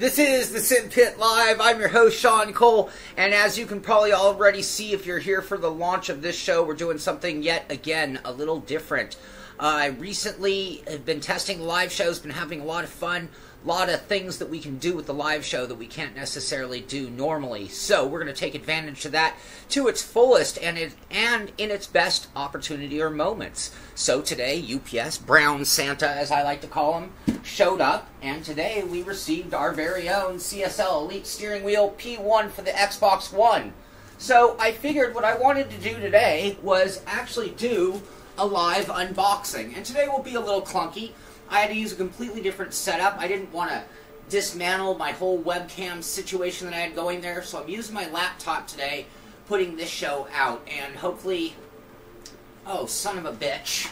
This is the Sim Pit Live. I'm your host, Shaun Cole, and as you can probably already see if you're here for the launch of this show, we're doing something yet again a little different. Uh, I recently have been testing live shows, been having a lot of fun a lot of things that we can do with the live show that we can't necessarily do normally. So we're going to take advantage of that to its fullest and it, and in its best opportunity or moments. So today, UPS Brown Santa, as I like to call him, showed up, and today we received our very own CSL Elite Steering Wheel P1 for the Xbox One. So I figured what I wanted to do today was actually do a live unboxing, and today will be a little clunky. I had to use a completely different setup. I didn't want to dismantle my whole webcam situation that I had going there, so I'm using my laptop today, putting this show out, and hopefully... Oh, son of a bitch.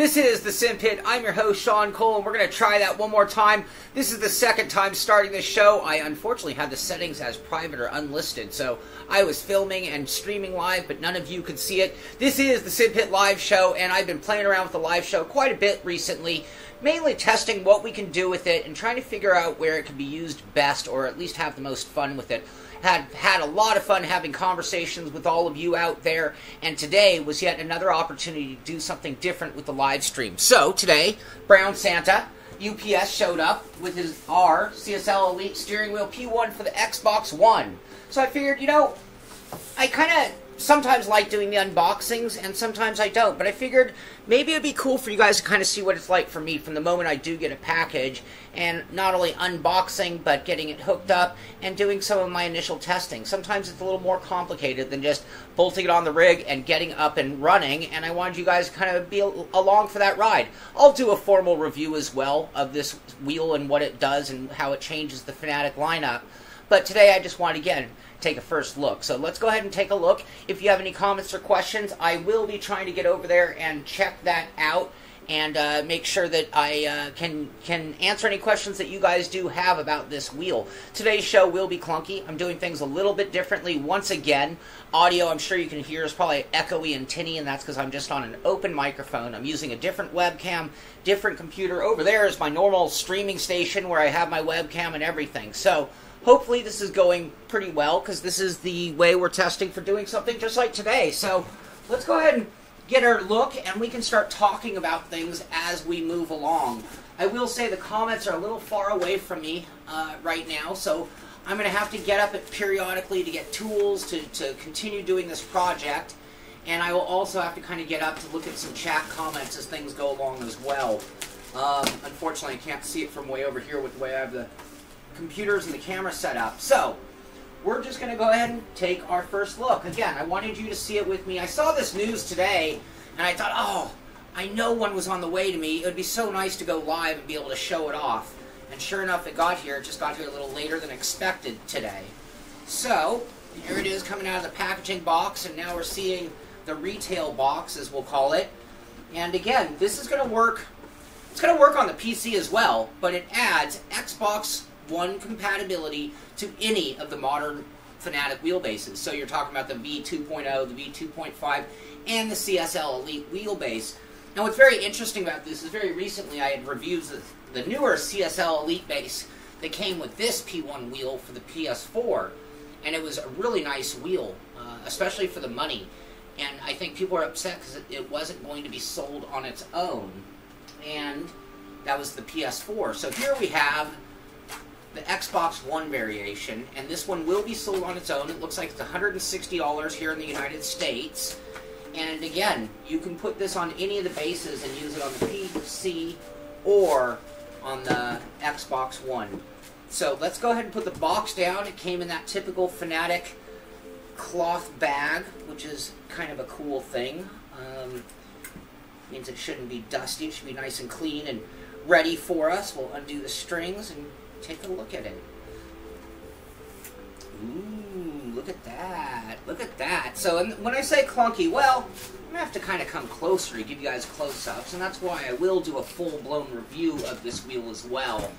This is the Sim Pit. I'm your host, Shaun Cole, and we're going to try that one more time. This is the second time starting this show. I unfortunately had the settings as private or unlisted, so I was filming and streaming live, but none of you could see it. This is the Sim Pit live show, and I've been playing around with the live show quite a bit recently, mainly testing what we can do with it and trying to figure out where it can be used best or at least have the most fun with it had had a lot of fun having conversations with all of you out there, and today was yet another opportunity to do something different with the live stream. So today, Brown Santa. UPS showed up with his R CSL Elite steering wheel P1 for the Xbox One. So I figured, you know, I kind of sometimes like doing the unboxings and sometimes I don't. But I figured maybe it'd be cool for you guys to kind of see what it's like for me from the moment I do get a package and not only unboxing but getting it hooked up and doing some of my initial testing. Sometimes it's a little more complicated than just bolting it on the rig and getting up and running and I wanted you guys to kind of be along for that ride. I'll do a formal review as well of this wheel and what it does and how it changes the Fanatec lineup. But today I just want again, take a first look. So let's go ahead and take a look. If you have any comments or questions, I will be trying to get over there and check that out and uh, make sure that I uh, can can answer any questions that you guys do have about this wheel. Today's show will be clunky. I'm doing things a little bit differently once again. Audio, I'm sure you can hear, is probably echoey and tinny, and that's because I'm just on an open microphone. I'm using a different webcam, different computer. Over there is my normal streaming station where I have my webcam and everything. So hopefully this is going pretty well because this is the way we're testing for doing something just like today. So let's go ahead and get our look and we can start talking about things as we move along. I will say the comments are a little far away from me uh, right now, so I'm going to have to get up periodically to get tools to, to continue doing this project. And I will also have to kind of get up to look at some chat comments as things go along as well. Um, unfortunately, I can't see it from way over here with the way I have the computers and the camera set up. So, we're just going to go ahead and take our first look. Again, I wanted you to see it with me. I saw this news today, and I thought, oh, I know one was on the way to me. It would be so nice to go live and be able to show it off. And sure enough, it got here. It just got here a little later than expected today. So, here it is coming out of the packaging box, and now we're seeing the retail box, as we'll call it. And again, this is going to work. It's going to work on the PC as well, but it adds Xbox one compatibility to any of the modern Fanatec wheelbases. So you're talking about the V2.0, the V2.5, and the CSL Elite wheelbase. Now what's very interesting about this is very recently I had reviews of the newer CSL Elite base that came with this P1 wheel for the PS4, and it was a really nice wheel, uh, especially for the money. And I think people are upset because it, it wasn't going to be sold on its own, and that was the PS4. So here we have the Xbox One variation, and this one will be sold on its own. It looks like it's $160 here in the United States. And again, you can put this on any of the bases and use it on the PC or on the Xbox One. So let's go ahead and put the box down. It came in that typical Fanatec cloth bag, which is kind of a cool thing. Um, means it shouldn't be dusty. It should be nice and clean and ready for us. We'll undo the strings and take a look at it. Ooh, look at that. Look at that. So when I say clunky, well, I'm going to have to kind of come closer to give you guys close-ups, and that's why I will do a full-blown review of this wheel as well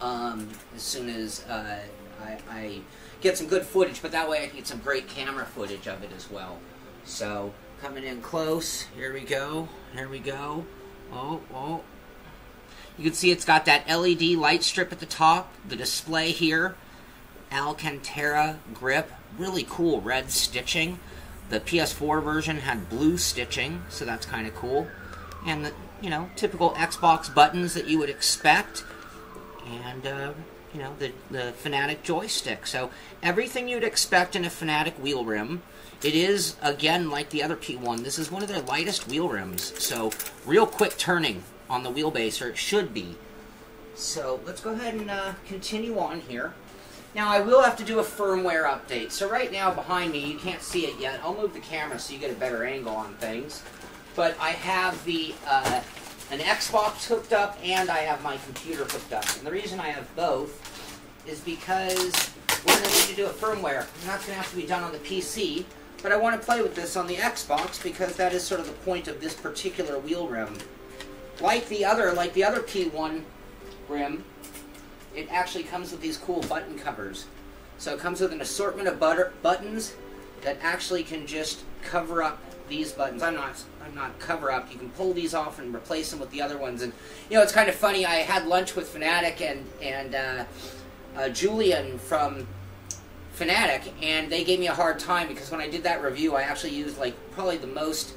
um, as soon as uh, I, I get some good footage, but that way I can get some great camera footage of it as well. So, coming in close, here we go, here we go. Oh, oh. You can see it's got that LED light strip at the top, the display here, Alcantara grip, really cool red stitching. The PS4 version had blue stitching, so that's kind of cool. And the, you know, typical Xbox buttons that you would expect. And, uh, you know, the, the Fanatec joystick. So everything you'd expect in a Fanatec wheel rim. It is, again, like the other P1, this is one of their lightest wheel rims. So real quick turning on the wheelbase, or it should be. So let's go ahead and uh, continue on here. Now I will have to do a firmware update. So right now behind me, you can't see it yet. I'll move the camera so you get a better angle on things. But I have the uh, an Xbox hooked up and I have my computer hooked up. And the reason I have both is because we're going to need to do a firmware. And that's going to have to be done on the PC. But I want to play with this on the Xbox because that is sort of the point of this particular wheel rim. Like the other, like the other P1 rim, it actually comes with these cool button covers. So it comes with an assortment of butter, buttons that actually can just cover up these buttons. I'm not I'm not cover up. You can pull these off and replace them with the other ones. And you know, it's kind of funny. I had lunch with Fanatec and and uh, uh, Julian from Fanatec, and they gave me a hard time because when I did that review, I actually used like probably the most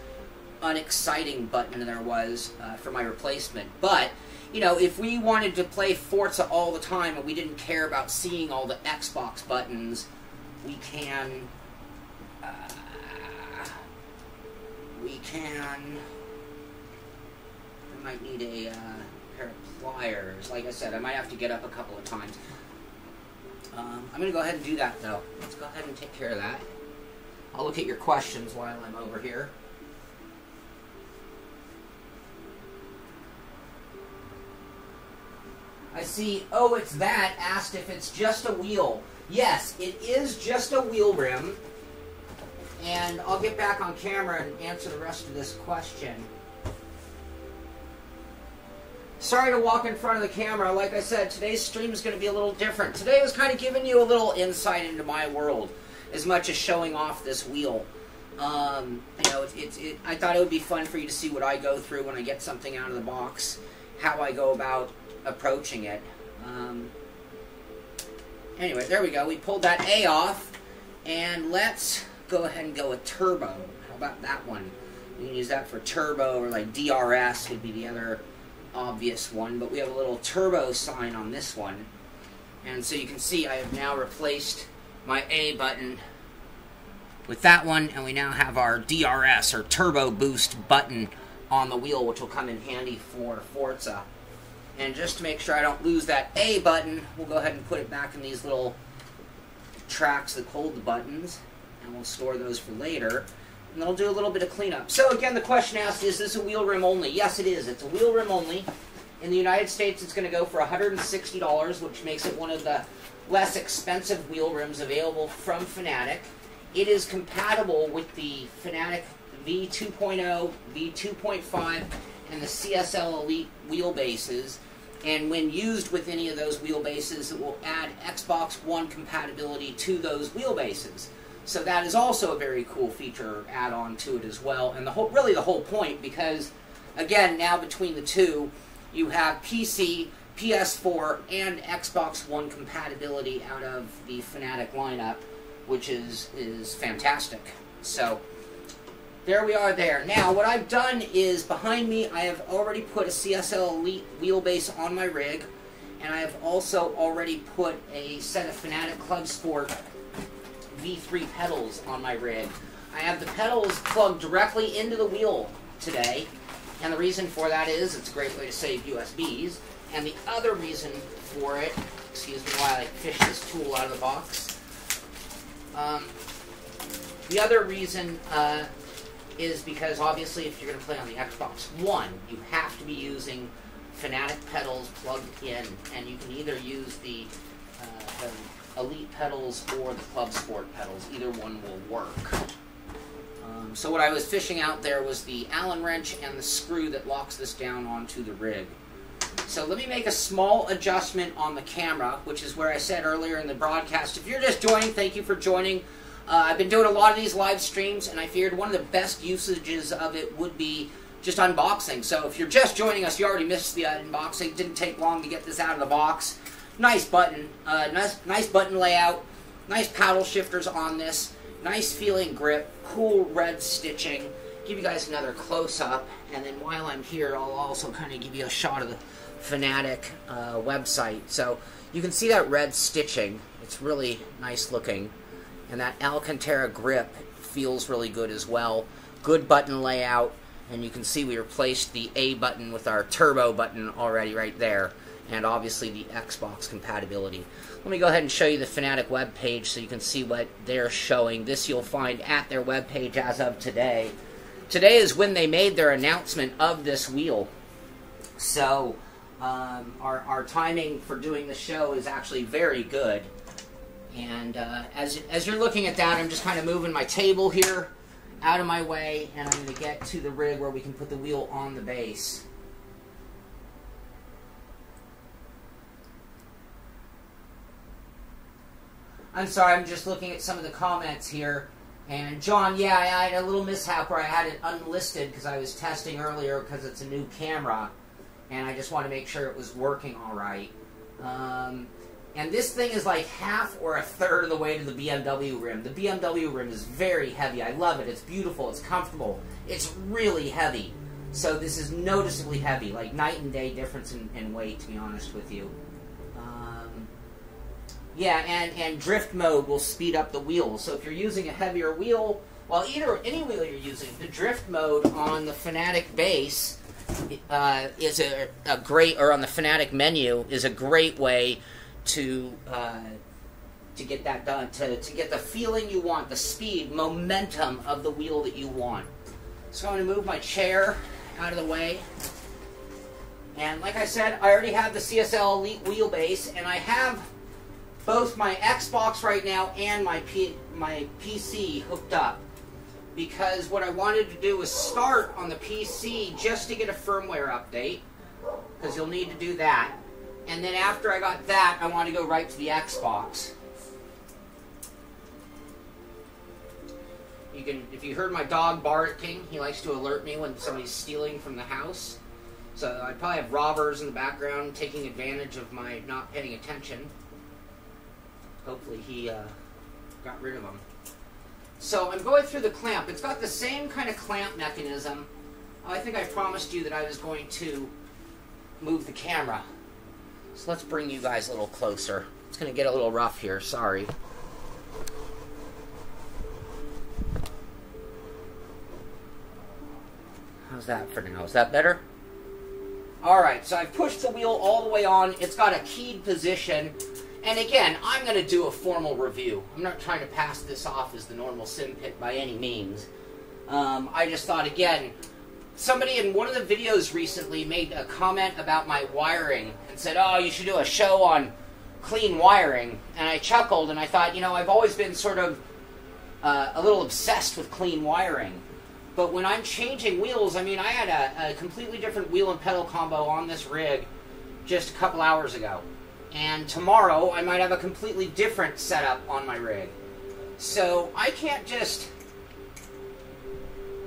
unexciting button there was uh, for my replacement. But you know, if we wanted to play Forza all the time and we didn't care about seeing all the Xbox buttons, we can. Uh, we can. I might need a uh, pair of pliers. Like I said, I might have to get up a couple of times. Um, I'm going to go ahead and do that, though. Let's go ahead and take care of that. I'll look at your questions while I'm over here. See, oh, it's that, asked if it's just a wheel. Yes, it is just a wheel rim. And I'll get back on camera and answer the rest of this question. Sorry to walk in front of the camera. Like I said, today's stream is going to be a little different. Today was kind of giving you a little insight into my world, as much as showing off this wheel. Um, you know, it, it, I thought it would be fun for you to see what I go through when I get something out of the box, how I go about approaching it. Um, anyway, there we go. We pulled that A off, and let's go ahead and go with turbo. How about that one? You can use that for turbo, or like DRS would be the other obvious one, but we have a little turbo sign on this one. And so you can see I have now replaced my A button with that one, and we now have our DRS, or turbo boost button on the wheel, which will come in handy for Forza. And just to make sure I don't lose that A button, we'll go ahead and put it back in these little tracks that hold the buttons. And we'll store those for later. And then I'll do a little bit of cleanup. So again, the question asked, is this a wheel rim only? Yes, it is. It's a wheel rim only. In the United States, it's going to go for $160, which makes it one of the less expensive wheel rims available from Fanatec. It is compatible with the Fanatec V2.0, V2.5, and the CSL Elite wheelbases. And when used with any of those wheelbases, it will add Xbox One compatibility to those wheelbases. So that is also a very cool feature add-on to it as well. And the whole, really the whole point, because again, now between the two, you have PC, PS4, and Xbox One compatibility out of the Fanatec lineup, which is is fantastic. So there we are there. Now, what I've done is, behind me, I have already put a CSL Elite wheelbase on my rig, and I have also already put a set of Fanatec Club Sport V3 pedals on my rig. I have the pedals plugged directly into the wheel today. And the reason for that is it's a great way to save USBs. And the other reason for it, excuse me while I fish this tool out of the box. Um, the other reason uh, is because obviously if you're going to play on the Xbox One, you have to be using Fanatec pedals plugged in, and you can either use the, uh, the Elite pedals or the Club Sport pedals. Either one will work. Um, so what I was fishing out there was the Allen wrench and the screw that locks this down onto the rig. So let me make a small adjustment on the camera, which is where I said earlier in the broadcast. If you're just joining, thank you for joining. Uh, I've been doing a lot of these live streams, and I figured one of the best usages of it would be just unboxing. So if you're just joining us, you already missed the unboxing. Didn't take long to get this out of the box. Nice button, uh, nice, nice button layout, nice paddle shifters on this, nice feeling grip, cool red stitching. Give you guys another close up, and then while I'm here, I'll also kind of give you a shot of the Fanatec uh, website. So you can see that red stitching. It's really nice looking, and that Alcantara grip feels really good as well. Good button layout and you can see we replaced the A button with our turbo button already right there and obviously the Xbox compatibility. Let me go ahead and show you the Fanatec web page so you can see what they're showing. This you'll find at their web page as of today. Today is when they made their announcement of this wheel. So um, our, our timing for doing the show is actually very good. And uh, as, as you're looking at that, I'm just kind of moving my table here out of my way, and I'm going to get to the rig where we can put the wheel on the base. I'm sorry, I'm just looking at some of the comments here. And John, yeah, I had a little mishap where I had it unlisted because I was testing earlier because it's a new camera. And I just want to make sure it was working all right. Um, and this thing is like half or a third of the way to the BMW rim. The BMW rim is very heavy. I love it. It's beautiful. It's comfortable. It's really heavy. So this is noticeably heavy, like night and day difference in, in weight, to be honest with you. Um, yeah, and, and drift mode will speed up the wheel. So if you're using a heavier wheel, well, either any wheel you're using, the drift mode on the Fanatec base uh, is a, a great, or on the Fanatec menu, is a great way to uh, to get that done, to, to get the feeling you want, the speed, momentum of the wheel that you want. So I'm going to move my chair out of the way. And like I said, I already have the CSL Elite wheelbase, and I have both my Xbox right now and my P my PC hooked up. Because what I wanted to do was start on the PC just to get a firmware update, because you'll need to do that. And then after I got that, I want to go right to the Xbox. You can, if you heard my dog barking, he likes to alert me when somebody's stealing from the house. So I probably have robbers in the background taking advantage of my not paying attention. Hopefully he uh, got rid of them. So I'm going through the clamp. It's got the same kind of clamp mechanism. I think I promised you that I was going to move the camera. So let's bring you guys a little closer. It's going to get a little rough here, sorry. How's that for now? Is that better? Alright, so I've pushed the wheel all the way on. It's got a keyed position. And again, I'm going to do a formal review. I'm not trying to pass this off as the normal sim pit by any means. Um, I just thought, again, somebody in one of the videos recently made a comment about my wiring and said, "Oh, you should do a show on clean wiring." And I chuckled and I thought, you know, I've always been sort of uh, a little obsessed with clean wiring. But when I'm changing wheels, I mean, I had a, a completely different wheel and pedal combo on this rig just a couple hours ago. And tomorrow, I might have a completely different setup on my rig. So I can't just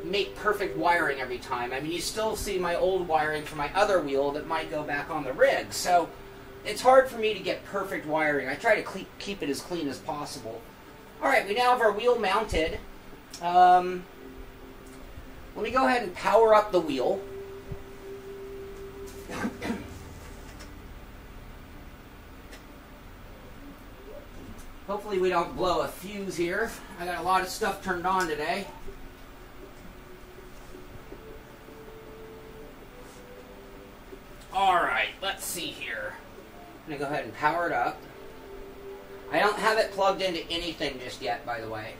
make perfect wiring every time. I mean, you still see my old wiring for my other wheel that might go back on the rig. So it's hard for me to get perfect wiring. I try to keep it as clean as possible. All right, we now have our wheel mounted. Um, let me go ahead and power up the wheel. Hopefully we don't blow a fuse here. I got a lot of stuff turned on today. I'm going to go ahead and power it up. I don't have it plugged into anything just yet, by the way.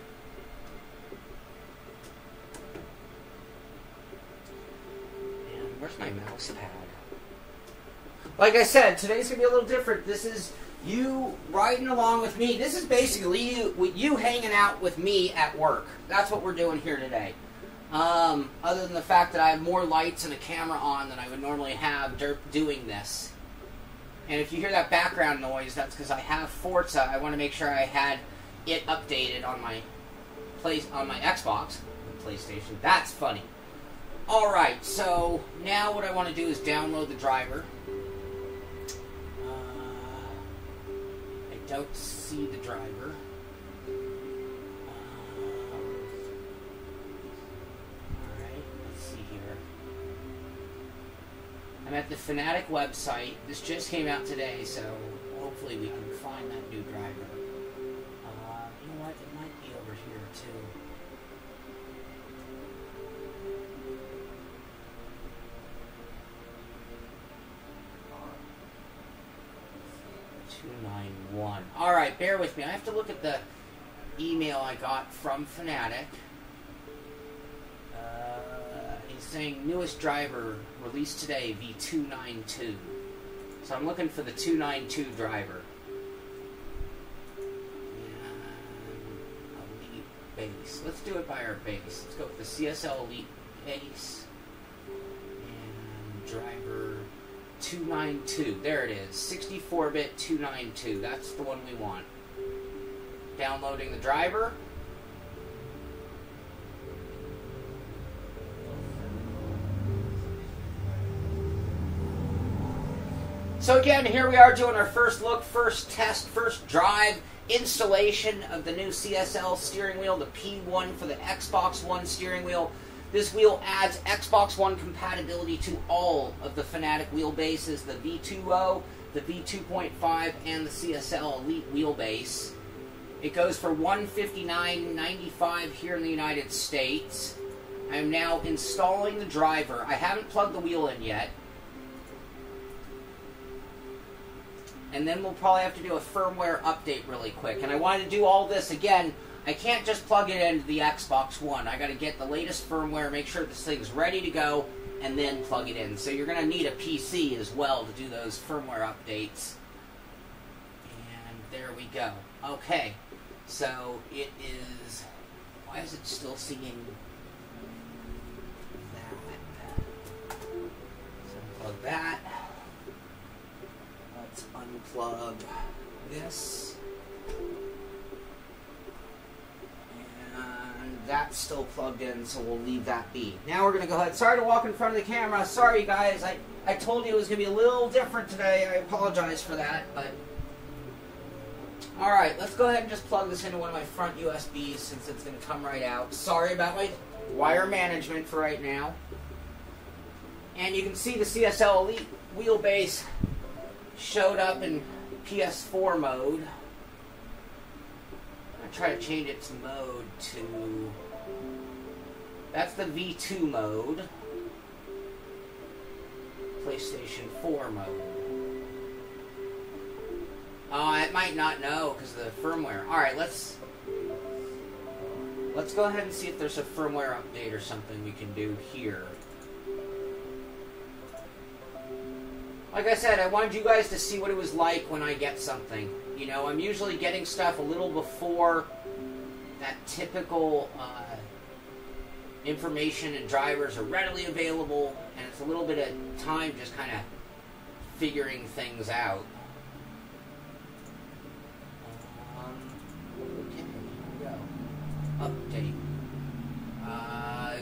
Where's my mouse pad? Like I said, today's going to be a little different. This is you riding along with me. This is basically you, you hanging out with me at work. That's what we're doing here today. Um, other than the fact that I have more lights and a camera on than I would normally have doing this. And if you hear that background noise, that's because I have Forza. I want to make sure I had it updated on my place on my Xbox, The PlayStation. That's funny. All right, so now what I want to do is download the driver. Uh, I don't see the driver. I'm at the Fanatec website. This just came out today, so hopefully we can find that new driver. Uh, you know what? It might be over here too. Two nine one. All right, bear with me. I have to look at the email I got from Fanatec. Saying newest driver released today, V292. So I'm looking for the 292 driver. Elite base. Let's do it by our base. Let's go with the CSL Elite base. And driver 292. There it is. 64-bit 292. That's the one we want. Downloading the driver. So again, here we are doing our first look, first test, first drive installation of the new CSL steering wheel, the P1 for the Xbox One steering wheel. This wheel adds Xbox One compatibility to all of the Fanatec wheelbases, the V2O, the V2.5, and the CSL Elite wheelbase. It goes for $159.95 here in the United States. I am now installing the driver. I haven't plugged the wheel in yet. And then we'll probably have to do a firmware update really quick. And I wanted to do all this again. I can't just plug it into the Xbox One. I got to get the latest firmware, make sure this thing's ready to go, and then plug it in. So you're going to need a PC as well to do those firmware updates. And there we go. Okay, so it is. Why is it still singing that? So plug that unplug this. And that's still plugged in, so we'll leave that be. Now we're going to go ahead. Sorry to walk in front of the camera. Sorry, guys. I, I told you it was going to be a little different today. I apologize for that, but... Alright, let's go ahead and just plug this into one of my front USBs since it's going to come right out. Sorry about my wire management for right now. And you can see the CSL Elite wheelbase showed up in PS4 mode. To try to change its mode to... That's the V2 mode. PlayStation 4 mode. Oh, it might not know because of the firmware. Alright, let's... Let's go ahead and see if there's a firmware update or something we can do here. Like I said, I wanted you guys to see what it was like when I get something. You know, I'm usually getting stuff a little before that typical uh, information and drivers are readily available, and it's a little bit of time just kind of figuring things out. Um, okay, here we go. Update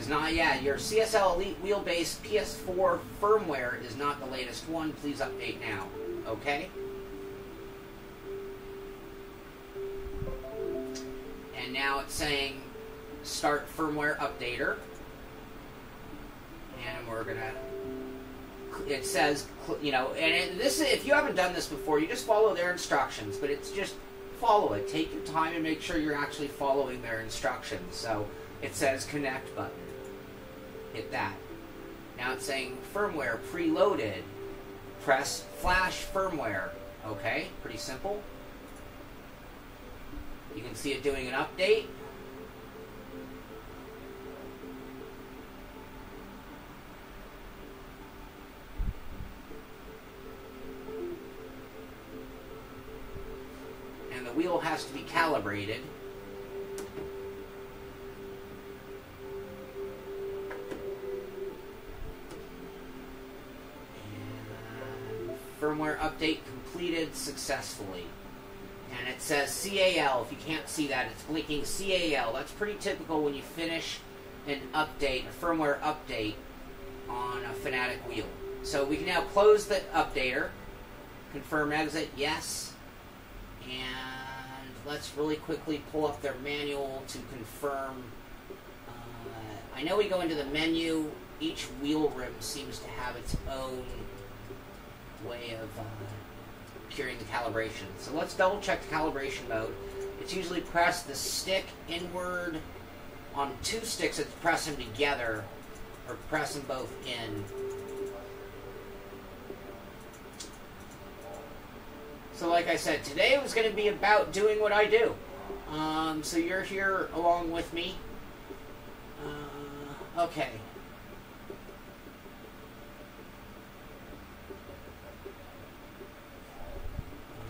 not, yeah, your CSL Elite Wheelbase PS4 firmware is not the latest one. Please update now. Okay? And now it's saying start firmware updater. And we're going to, it says, you know, and it, this, is if you haven't done this before, you just follow their instructions, but it's just follow it. Take your time and make sure you're actually following their instructions. So it says connect button that. Now it's saying firmware preloaded. Press flash firmware. Okay, pretty simple. You can see it doing an update. And the wheel has to be calibrated. Firmware update completed successfully. And it says CAL. If you can't see that, it's blinking CAL. That's pretty typical when you finish an update, a firmware update on a Fanatec wheel. So we can now close the updater. Confirm exit, yes. And let's really quickly pull up their manual to confirm. Uh, I know we go into the menu. Each wheel rim seems to have its own way of uh, curing the calibration. So let's double check the calibration mode. It's usually press the stick inward. On two sticks, it's press them together or press them both in. So, like I said, today was going to be about doing what I do. Um, so you're here along with me. Uh, okay.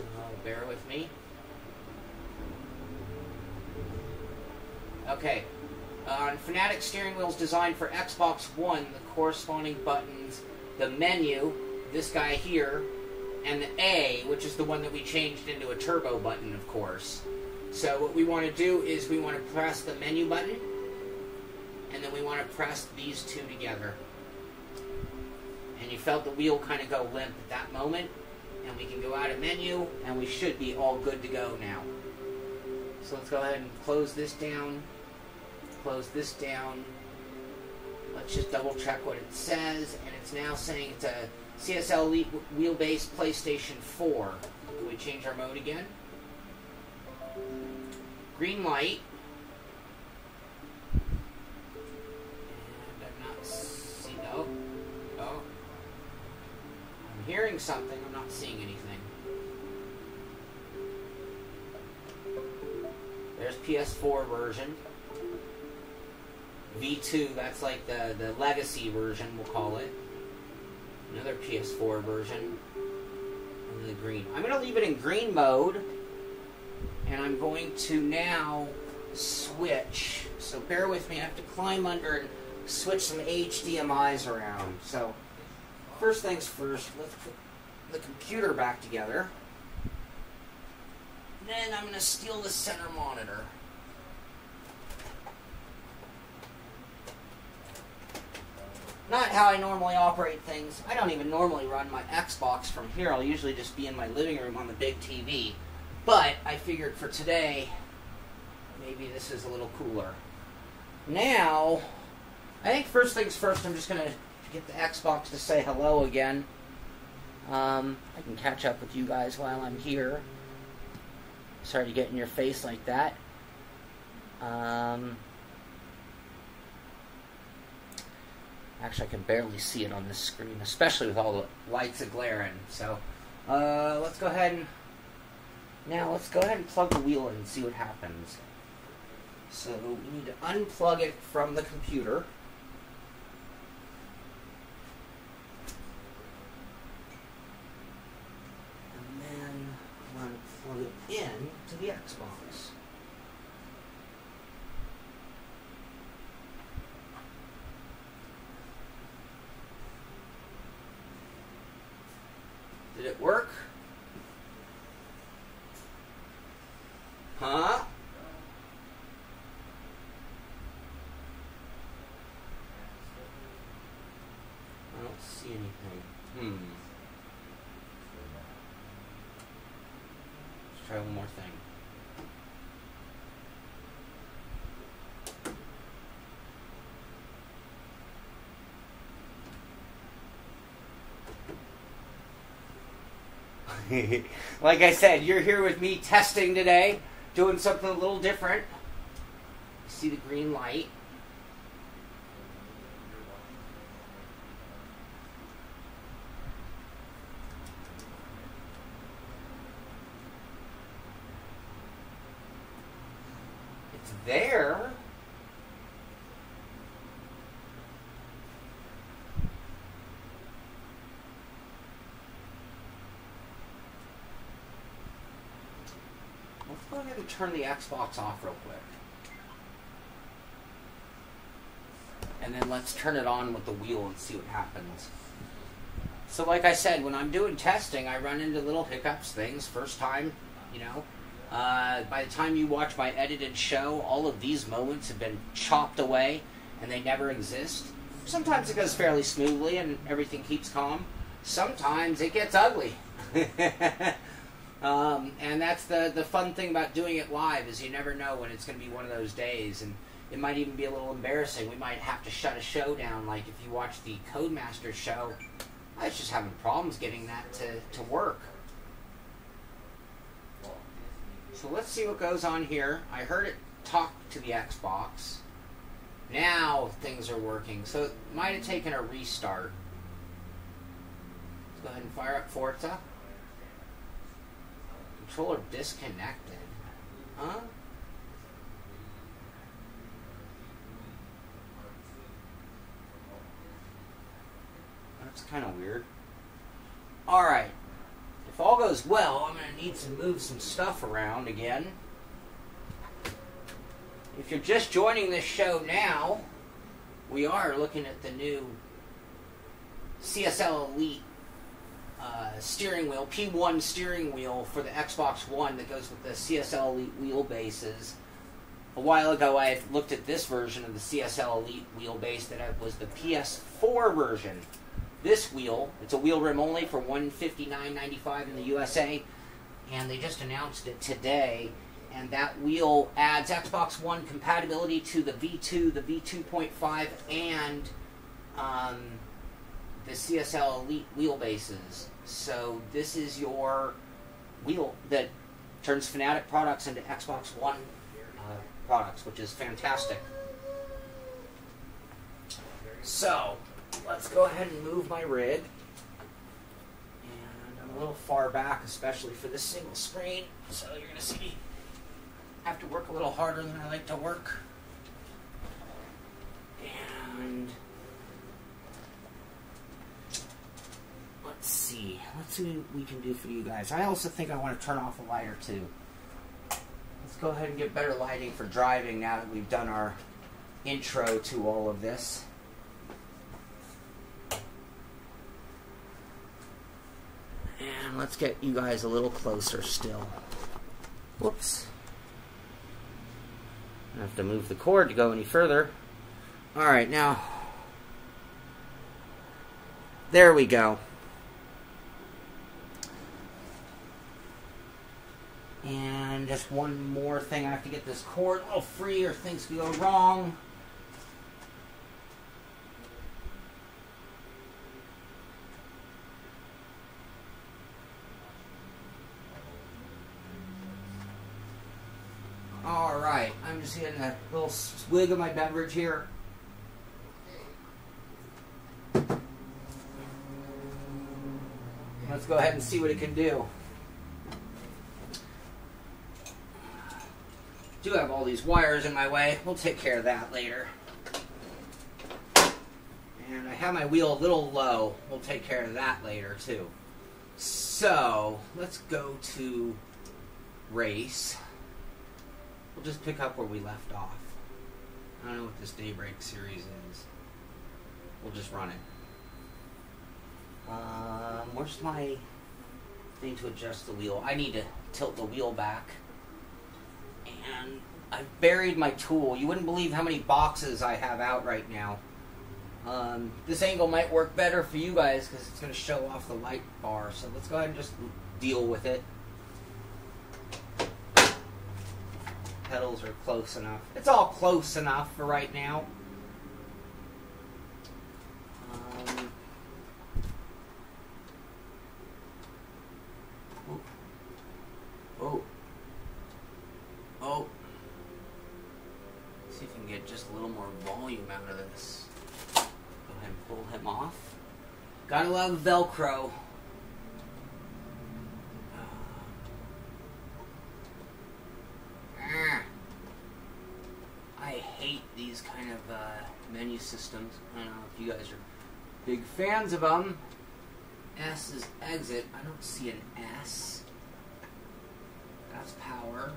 Uh, bear with me. Okay. Uh, On Fanatec steering wheels designed for Xbox One, the corresponding buttons, the menu, this guy here, and the A, which is the one that we changed into a turbo button, of course. So what we want to do is we want to press the menu button, and then we want to press these two together. And you felt the wheel kind of go limp at that moment, and we can go out of menu, and we should be all good to go now. So let's go ahead and close this down, close this down. Let's just double check what it says, and it's now saying it's a CSL Elite Wheelbase PlayStation 4. Can we change our mode again? Green light. And I'm not seeing. Oh. Oh. I'm hearing something. I'm not seeing anything. There's PS4 version. V2, that's like the, the legacy version, we'll call it another PS4 version the green. I'm going to leave it in green mode, and I'm going to now switch. So bear with me, I have to climb under and switch some HDMIs around. So first things first, let's put the computer back together. Then I'm going to steal the center monitor. Not how I normally operate things. I don't even normally run my Xbox from here. I'll usually just be in my living room on the big TV. But I figured for today, maybe this is a little cooler. Now, I think first things first, I'm just going to get the Xbox to say hello again. Um, I can catch up with you guys while I'm here. Sorry to get in your face like that. Um, Actually, I can barely see it on this screen, especially with all the lights glaring. So, uh, let's go ahead and now let's go ahead and plug the wheel in and see what happens. So we need to unplug it from the computer. And then going to plug it in to the Xbox. Did it work? Huh? I don't see anything. Hmm. Let's try one more thing. like I said, you're here with me testing today, doing something a little different. See the green light. there. Let's go ahead and turn the Xbox off real quick. And then let's turn it on with the wheel and see what happens. So, like I said, when I'm doing testing, I run into little hiccups, things. First time, you know. Uh, by the time you watch my edited show, all of these moments have been chopped away and they never exist. Sometimes it goes fairly smoothly and everything keeps calm. Sometimes it gets ugly. um, and that's the, the fun thing about doing it live is you never know when it's going to be one of those days. And it might even be a little embarrassing. We might have to shut a show down. Like if you watch the Codemaster show, I was just having problems getting that to, to work. So let's see what goes on here. I heard it talk to the Xbox. Now things are working. So it might have taken a restart. Let's go ahead and fire up Forza. Controller disconnected. Huh? That's kind of weird. Alright. If all goes well, I'm going to need to move some stuff around again. If you're just joining this show now, we are looking at the new CSL Elite uh, steering wheel, P1 steering wheel for the Xbox One that goes with the CSL Elite wheelbases. A while ago, I looked at this version of the CSL Elite wheelbase that was the PS4 version this wheel. It's a wheel rim only for $159.95 in the USA, and they just announced it today. And that wheel adds Xbox One compatibility to the V2, the V2.5, and um, the CSL Elite wheelbases. So this is your wheel that turns Fanatec products into Xbox One uh, products, which is fantastic. So, let's go ahead and move my rig. And I'm a little far back, especially for this single screen. So you're going to see me have to work a little harder than I like to work. And let's see. Let's see what we can do for you guys. I also think I want to turn off the lighter two. Let's go ahead and get better lighting for driving now that we've done our intro to all of this. And let's get you guys a little closer still. Whoops. I have to move the cord to go any further. Alright, now. There we go. And just one more thing. I have to get this cord a little free or things could go wrong. All right, I'm just getting a little swig of my beverage here. Let's go ahead and see what it can do. Do have all these wires in my way. We'll take care of that later. And I have my wheel a little low. We'll take care of that later too. So, let's go to race. We'll just pick up where we left off. I don't know what this Daybreak series is. We'll just run it. Um, where's my thing to adjust the wheel? I need to tilt the wheel back. And I've buried my tool. You wouldn't believe how many boxes I have out right now. Um, this angle might work better for you guys because it's going to show off the light bar. So let's go ahead and just deal with it. pedals are close enough. It's all close enough for right now. Um, oh. oh. Oh. See if we can get just a little more volume out of this. Go ahead and pull him off. Gotta love Velcro. kind of uh, menu systems. I don't know if you guys are big fans of them. S is exit. I don't see an S. That's power.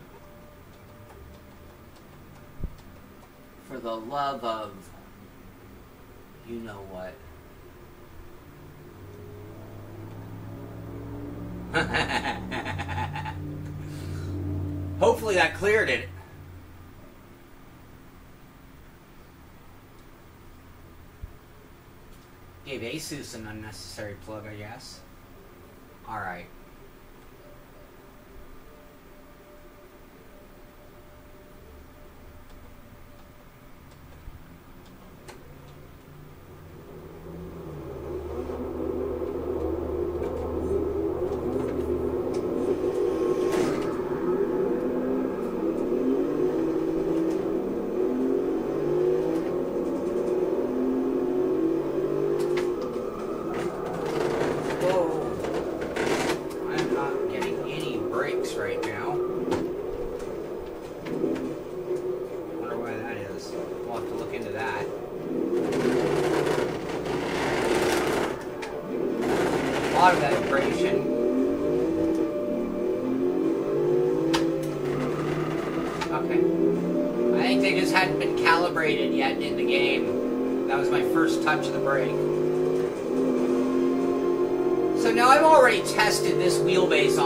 For the love of you know what. Hopefully that cleared it. Gave Asus an unnecessary plug, I guess. Alright.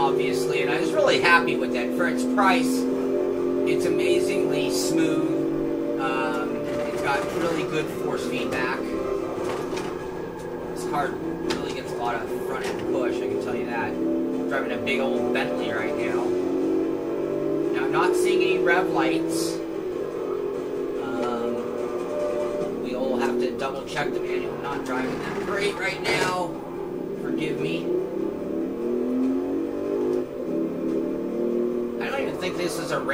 Obviously, and I was really happy with that. For its price,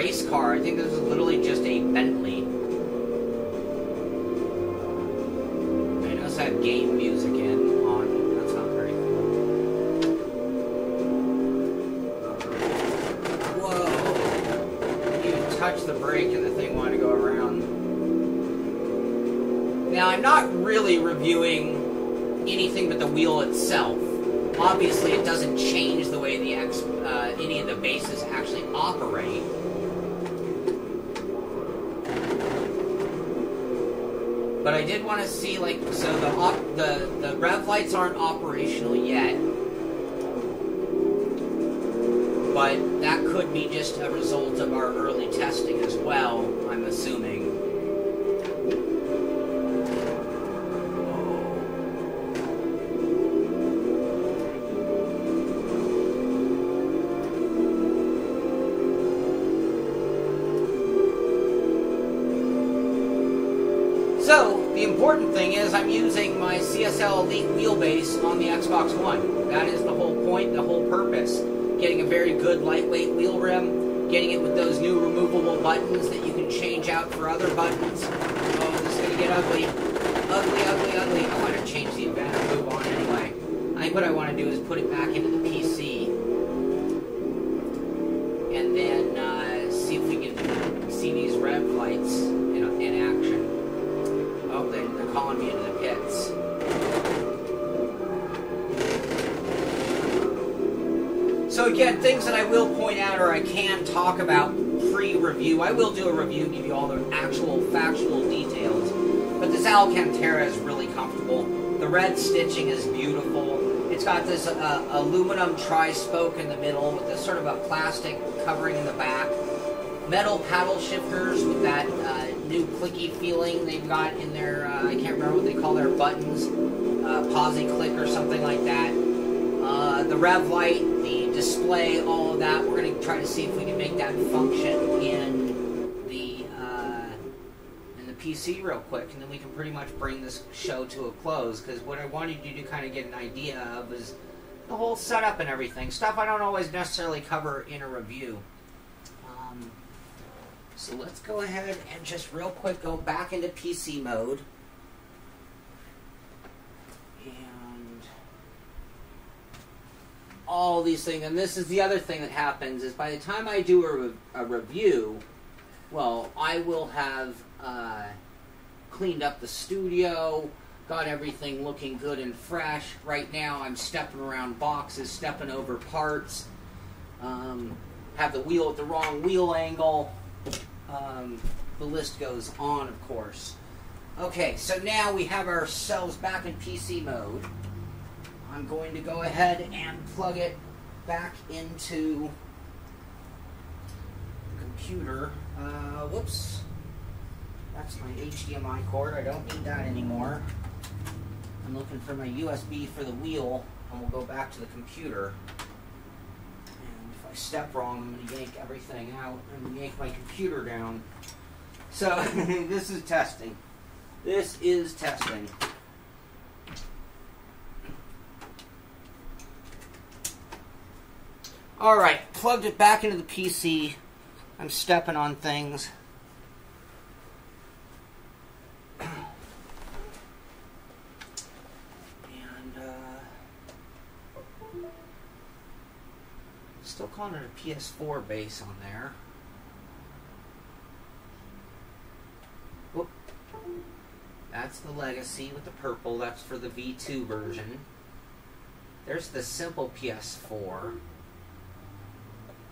race car. I think this is literally just a Bentley. I notice I have game music in on. That's not very cool. Whoa. You touch the brake and the thing wanted to go around. Now, I'm not really reviewing anything but the wheel itself. Obviously, it doesn't change the way the X, uh, any of the bases actually operate. But I did want to see, like, so the op- the the rev lights aren't operational yet. But that could be just a result of our early testing as well. I'm assuming. CSL Elite wheelbase on the Xbox One. That is the whole point, the whole purpose. Getting a very good lightweight wheel rim, getting it with those new removable buttons that you can change out for other buttons. Oh, this is going to get ugly. Ugly, ugly, ugly. I want to change the event and move on anyway. I think what I want to do is put it back into the PC. And then uh, see if we can see these rev lights in, in action. Oh, they, they're calling me into the So again, things that I will point out or I can talk about pre-review. I will do a review, give you all the actual factual details. But this Alcantara is really comfortable. The red stitching is beautiful. It's got this uh, aluminum tri-spoke in the middle with this sort of a plastic covering in the back. Metal paddle shifters with that uh, new clicky feeling they've got in their, uh, I can't remember what they call their buttons, uh, Posy click or something like that. Uh, the rev light, the display, all of that. We're going to try to see if we can make that function in the uh, in the PC real quick, and then we can pretty much bring this show to a close. Because what I wanted you to kind of get an idea of is the whole setup and everything. Stuff I don't always necessarily cover in a review. Um, so let's go ahead and just real quick go back into PC mode. And all these things, and this is the other thing that happens, is by the time I do a, re- a review, well, I will have uh, cleaned up the studio, got everything looking good and fresh. Right now, I'm stepping around boxes, stepping over parts. Um, have the wheel at the wrong wheel angle. Um, the list goes on, of course. Okay, so now we have ourselves back in PC mode. I'm going to go ahead and plug it back into the computer. Uh, whoops. That's my HDMI cord. I don't need that anymore. I'm looking for my USB for the wheel, and we'll go back to the computer. And if I step wrong, I'm going to yank everything out and yank my computer down. So, this is testing. This is testing. Alright, plugged it back into the PC. I'm stepping on things. and, uh, still calling it a PS4 base on there. That's the Legacy with the purple. That's for the V2 version. There's the simple PS4.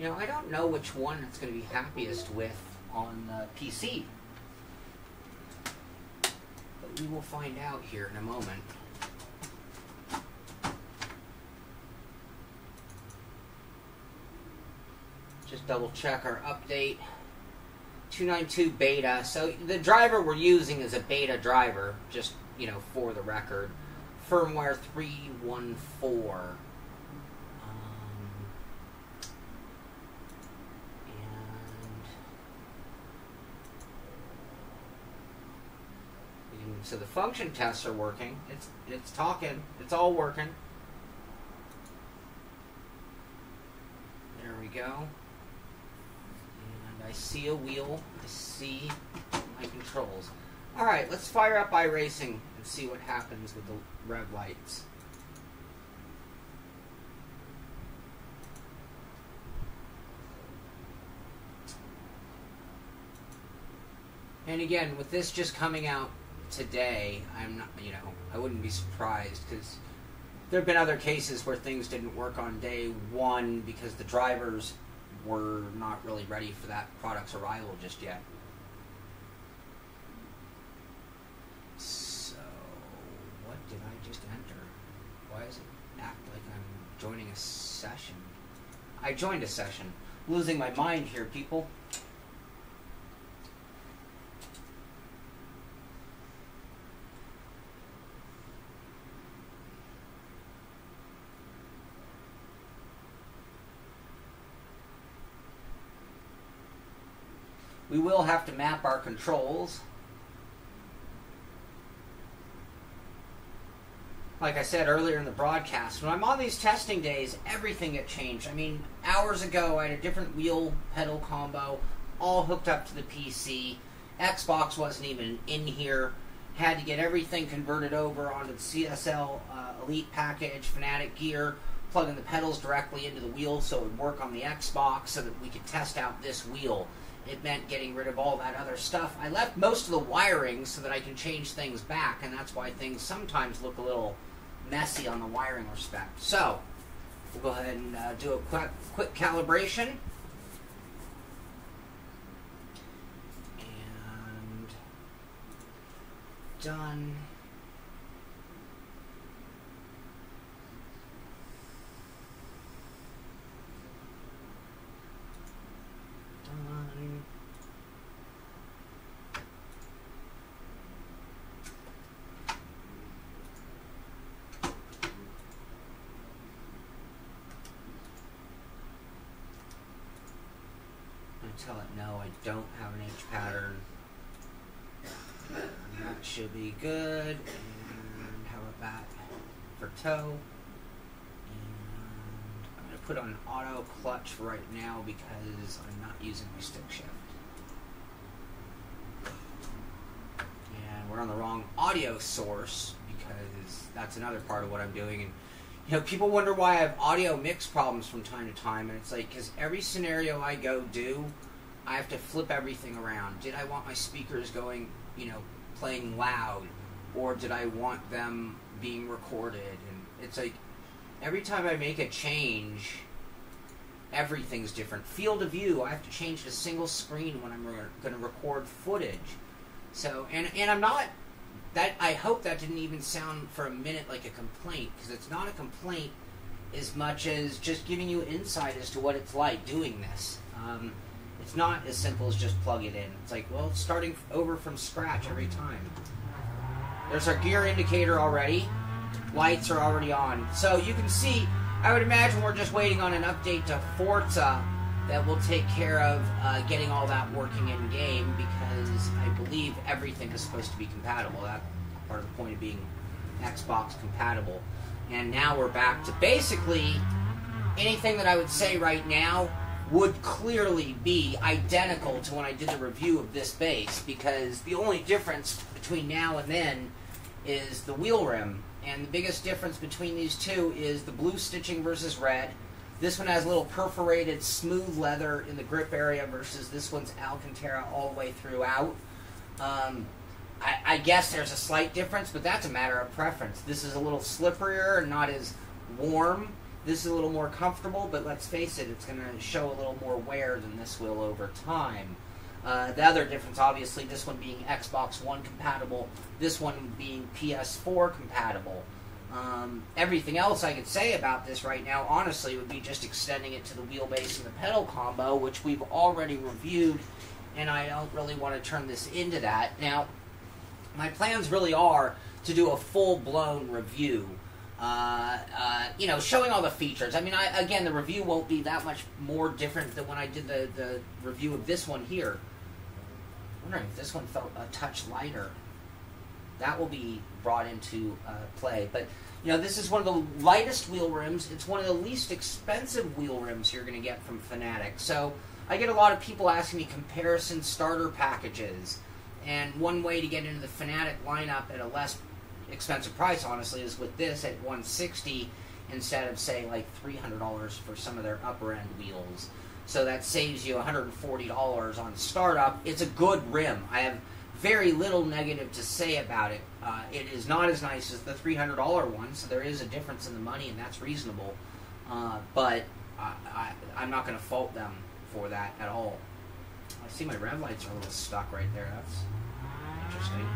You know, I don't know which one it's going to be happiest with on the PC. But we will find out here in a moment. Just double check our update. 292 beta. So the driver we're using is a beta driver, just, you know, for the record. Firmware 314. So the function tests are working. It's it's talking. It's all working. There we go. And I see a wheel. I see my controls. All right, let's fire up iRacing and see what happens with the red lights. And again, with this just coming out today, I'm not, you know, I wouldn't be surprised because there have been other cases where things didn't work on day one because the drivers were not really ready for that product's arrival just yet. So, what did I just enter? Why does it act like I'm joining a session? I joined a session. Losing my mind here, people. We will have to map our controls. Like I said earlier in the broadcast, when I'm on these testing days, everything had changed. I mean, hours ago, I had a different wheel pedal combo, all hooked up to the PC. Xbox wasn't even in here. Had to get everything converted over onto the CSL uh, Elite package, Fanatec gear, plugging the pedals directly into the wheel so it would work on the Xbox so that we could test out this wheel it meant getting rid of all that other stuff. I left most of the wiring so that I can change things back, and that's why things sometimes look a little messy on the wiring respect. So, we'll go ahead and uh, do a quick, quick calibration. And done. Tell it no, I don't have an H pattern. that should be good. And how about for toe? And I'm going to put on an auto clutch right now because I'm not using my stick shift. And we're on the wrong audio source because that's another part of what I'm doing. And you know, people wonder why I have audio mix problems from time to time, and it's like because every scenario I go do, I have to flip everything around. Did I want my speakers going, you know, playing loud, or did I want them being recorded? And it's like every time I make a change, everything's different. Field of view, I have to change to single screen when I'm re- going to record footage. So, and and I'm not that. I hope that didn't even sound for a minute like a complaint because it's not a complaint as much as just giving you insight as to what it's like doing this. Um, it's not as simple as just plug it in. It's like, well, starting over from scratch every time. There's our gear indicator already. Lights are already on. So you can see, I would imagine we're just waiting on an update to Forza that will take care of uh, getting all that working in game because I believe everything is supposed to be compatible. That's part of the point of being Xbox compatible. And now we're back to basically anything that I would say right now would clearly be identical to when I did the review of this base because the only difference between now and then is the wheel rim. And the biggest difference between these two is the blue stitching versus red. This one has a little perforated smooth leather in the grip area versus this one's Alcantara all the way throughout. Um, I, I, guess there's a slight difference, but that's a matter of preference. This is a little slipperier and not as warm. This is a little more comfortable, but let's face it, it's going to show a little more wear than this will over time. Uh, the other difference, obviously, this one being Xbox One compatible, this one being PS4 compatible. Um, everything else I could say about this right now, honestly, would be just extending it to the wheelbase and the pedal combo, which we've already reviewed, and I don't really want to turn this into that. Now, my plans really are to do a full-blown review uh, uh, you know, showing all the features. I mean, I, again, the review won't be that much more different than when I did the, the review of this one here. I'm wondering if this one felt a touch lighter. That will be brought into uh, play. But, you know, this is one of the lightest wheel rims. It's one of the least expensive wheel rims you're going to get from Fanatec. So I get a lot of people asking me comparison starter packages. And one way to get into the Fanatec lineup at a less expensive price, honestly, is with this at 160 instead of say like $300 for some of their upper end wheels. So that saves you $140 on startup. It's a good rim. I have very little negative to say about it. Uh, it is not as nice as the $300 one, so there is a difference in the money, and that's reasonable. Uh, but I, am not going to fault them for that at all. I see my rev lights are a little stuck right there. That's interesting.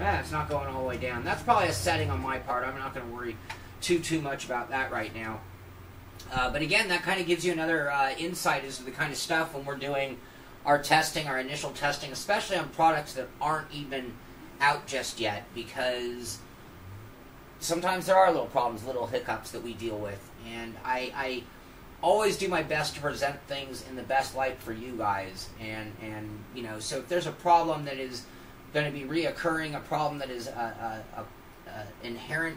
Yeah, it's not going all the way down. That's probably a setting on my part. I'm not going to worry too too much about that right now. Uh, but again, that kind of gives you another uh, insight as to the kind of stuff when we're doing our testing, our initial testing, especially on products that aren't even out just yet, because sometimes there are little problems, little hiccups that we deal with, and I, I always do my best to present things in the best light for you guys, and and you know, so if there's a problem that is going to be reoccurring, a problem that is a, a, a, inherent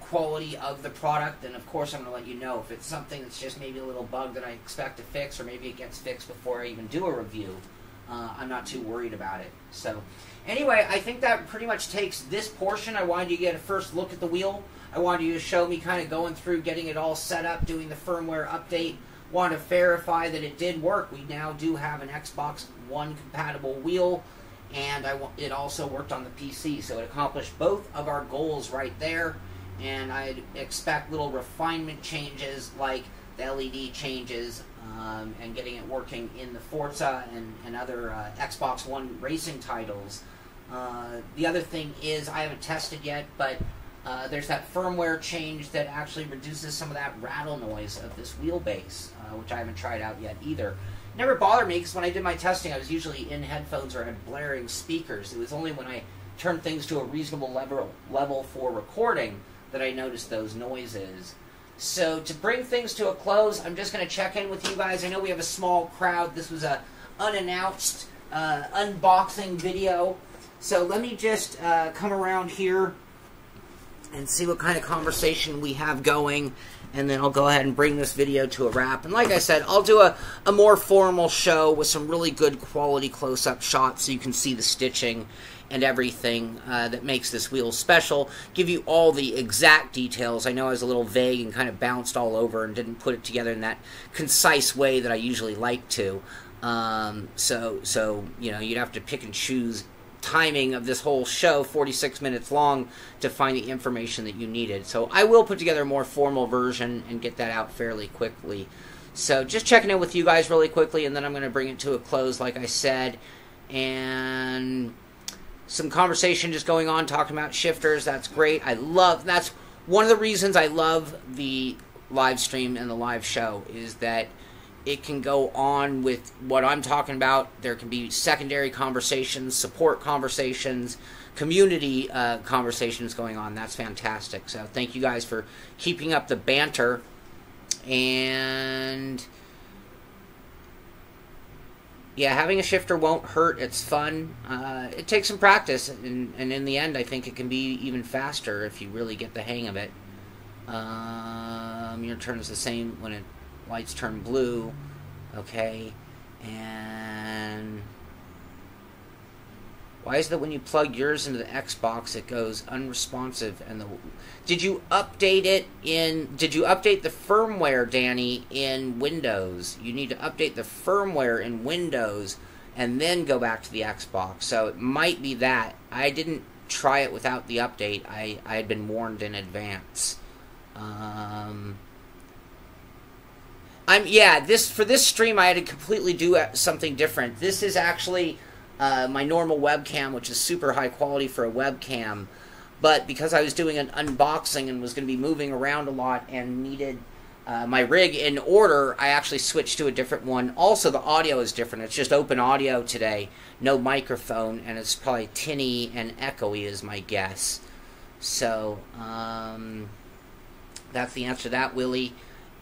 quality of the product, then of course I'm going to let you know. If it's something that's just maybe a little bug that I expect to fix, or maybe it gets fixed before I even do a review, uh, I'm not too worried about it. So, anyway, I think that pretty much takes this portion. I wanted you to get a first look at the wheel. I wanted you to show me kind of going through, getting it all set up, doing the firmware update. Want to verify that it did work. We now do have an Xbox One compatible wheel and I, it also worked on the PC. So it accomplished both of our goals right there. And I'd expect little refinement changes like the LED changes um, and getting it working in the Forza and, and other uh, Xbox One racing titles. Uh, the other thing is, I haven't tested yet, but uh, there's that firmware change that actually reduces some of that rattle noise of this wheelbase, uh, which I haven't tried out yet either never bothered me because when I did my testing, I was usually in headphones or had blaring speakers. It was only when I turned things to a reasonable level level for recording that I noticed those noises. So to bring things to a close, I'm just going to check in with you guys. I know we have a small crowd. This was a unannounced uh, unboxing video. So let me just uh, come around here and see what kind of conversation we have going and then I'll go ahead and bring this video to a wrap. And like I said, I'll do a, a more formal show with some really good quality close-up shots so you can see the stitching and everything uh, that makes this wheel special. Give you all the exact details. I know I was a little vague and kind of bounced all over and didn't put it together in that concise way that I usually like to. Um, so, so you know, you'd have to pick and choose timing of this whole show, 46 minutes long, to find the information that you needed. So I will put together a more formal version and get that out fairly quickly. So just checking in with you guys really quickly, and then I'm going to bring it to a close, like I said. And some conversation just going on, talking about shifters. That's great. I love, that's one of the reasons I love the live stream and the live show is that it can go on with what I'm talking about. There can be secondary conversations, support conversations, community uh, conversations going on. That's fantastic. So thank you guys for keeping up the banter. And yeah, having a shifter won't hurt. It's fun. Uh, it takes some practice, and, and, in the end, I think it can be even faster if you really get the hang of it. Um, your turn is the same when it lights turn blue, okay, and why is that when you plug yours into the Xbox it goes unresponsive? And the did you update it in did you update the firmware Danny in Windows? You need to update the firmware in Windows and then go back to the Xbox. So it might be that. I didn't try it without the update. I, I had been warned in advance. Um, I'm yeah. This for this stream, I had to completely do uh, something different. This is actually uh, my normal webcam, which is super high quality for a webcam. But because I was doing an unboxing and was going to be moving around a lot and needed uh, my rig in order, I actually switched to a different one. Also, the audio is different. It's just open audio today, no microphone, and it's probably tinny and echoey, is my guess. So, um, that's the answer to that, Willie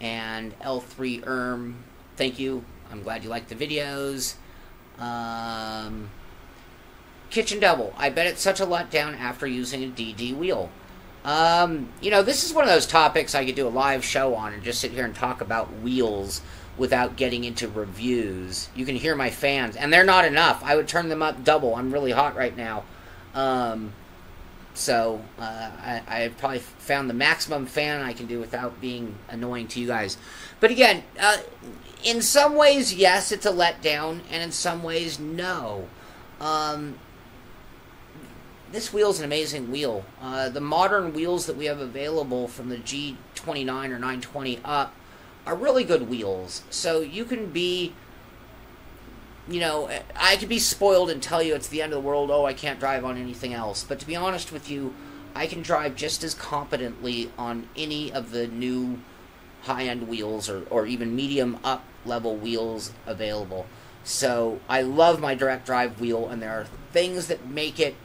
and L3 Erm. Thank you. I'm glad you liked the videos. Um, kitchen double. I bet it's such a letdown after using a DD wheel. Um, you know, this is one of those topics I could do a live show on and just sit here and talk about wheels without getting into reviews. You can hear my fans, and they're not enough. I would turn them up double. I'm really hot right now. Um, so uh, I, I probably found the maximum fan I can do without being annoying to you guys. But again, uh, in some ways, yes, it's a letdown, and in some ways, no. Um, this wheel is an amazing wheel. Uh, the modern wheels that we have available from the G29 or 920 up are really good wheels. So you can be you know, I could be spoiled and tell you it's the end of the world. Oh, I can't drive on anything else. But to be honest with you, I can drive just as competently on any of the new high-end wheels or, or even medium up level wheels available. So I love my direct drive wheel, and there are things that make it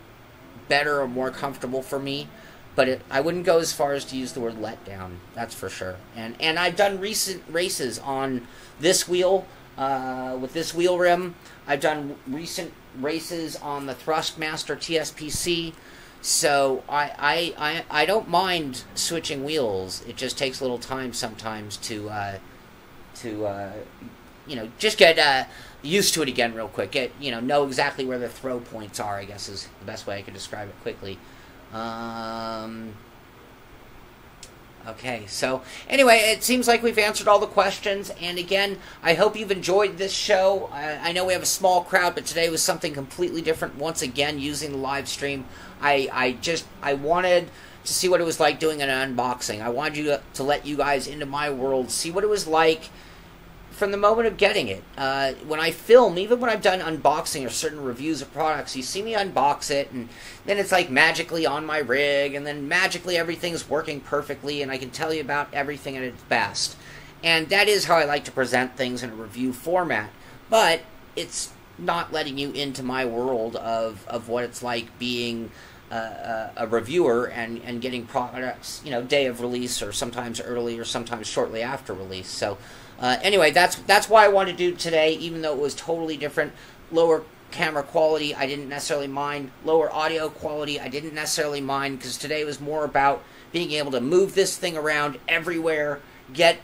better or more comfortable for me. But it, I wouldn't go as far as to use the word letdown. That's for sure. And and I've done recent races on this wheel uh, with this wheel rim. I've done recent races on the Thrustmaster TSPC, so I, I, I, I don't mind switching wheels. It just takes a little time sometimes to uh, to uh, you know just get uh, used to it again real quick. Get you know know exactly where the throw points are. I guess is the best way I could describe it quickly. Um, Okay, so anyway, it seems like we've answered all the questions. And again, I hope you've enjoyed this show. I, I, know we have a small crowd, but today was something completely different. Once again, using the live stream, I, I just I wanted to see what it was like doing an unboxing. I wanted you to, to let you guys into my world, see what it was like from the moment of getting it. Uh, when I film, even when I've done unboxing or certain reviews of products, you see me unbox it, and then it's like magically on my rig, and then magically everything's working perfectly, and I can tell you about everything at its best. And that is how I like to present things in a review format. But it's not letting you into my world of, of what it's like being a, a, reviewer and, and getting products, you know, day of release or sometimes early or sometimes shortly after release. So uh, anyway, that's that's why I wanted to do today, even though it was totally different. Lower camera quality, I didn't necessarily mind. Lower audio quality, I didn't necessarily mind because today was more about being able to move this thing around everywhere get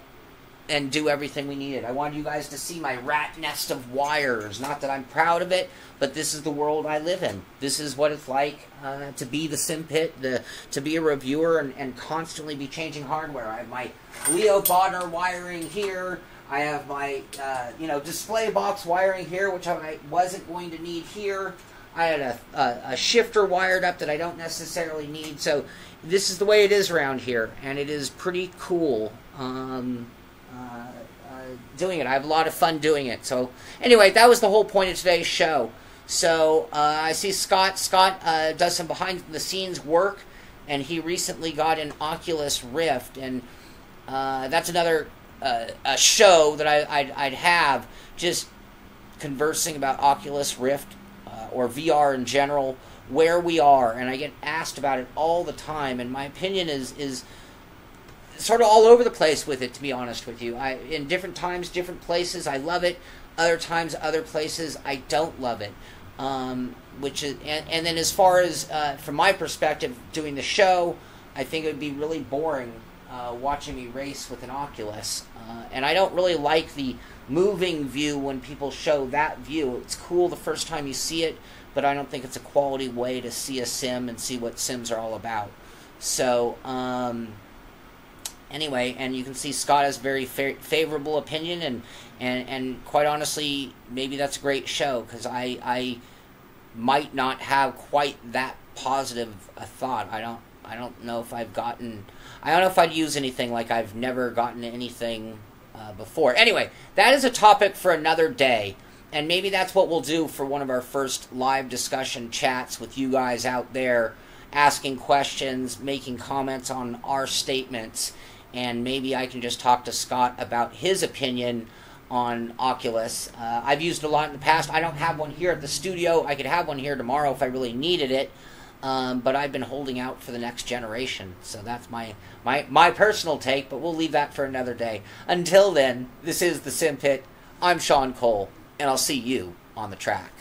and do everything we needed. I wanted you guys to see my rat nest of wires. Not that I'm proud of it, but this is the world I live in. This is what it's like uh, to be the sim pit, the, to be a reviewer and, and constantly be changing hardware. I have my Leo Bodnar wiring here. I have my, uh, you know, display box wiring here, which I wasn't going to need here. I had a, a, a, shifter wired up that I don't necessarily need. So this is the way it is around here, and it is pretty cool um, uh, uh, doing it. I have a lot of fun doing it. So anyway, that was the whole point of today's show. So uh, I see Scott. Scott uh, does some behind the scenes work, and he recently got an Oculus Rift, and uh, that's another uh, a show that I, I'd, I'd, have just conversing about Oculus Rift uh, or VR in general, where we are, and I get asked about it all the time. And my opinion is is sort of all over the place with it. To be honest with you, I in different times, different places, I love it. Other times, other places, I don't love it. Um, which is, and, and, then as far as uh, from my perspective, doing the show, I think it would be really boring uh, watching me race with an Oculus. Uh, and I don't really like the moving view when people show that view. It's cool the first time you see it, but I don't think it's a quality way to see a sim and see what sims are all about. So, um, anyway, and you can see Scott has very fa- favorable opinion, and, and, and quite honestly, maybe that's a great show because I, I might not have quite that positive a thought. I don't I don't know if I've gotten I don't know if I'd use anything like I've never gotten anything uh, before. Anyway, that is a topic for another day. And maybe that's what we'll do for one of our first live discussion chats with you guys out there, asking questions, making comments on our statements. And maybe I can just talk to Scott about his opinion on Oculus. Uh, I've used a lot in the past. I don't have one here at the studio. I could have one here tomorrow if I really needed it. Um, but I've been holding out for the next generation. So that's my, my, my personal take, but we'll leave that for another day. Until then, this is the Simpit. I'm Shaun Cole, and I'll see you on the track.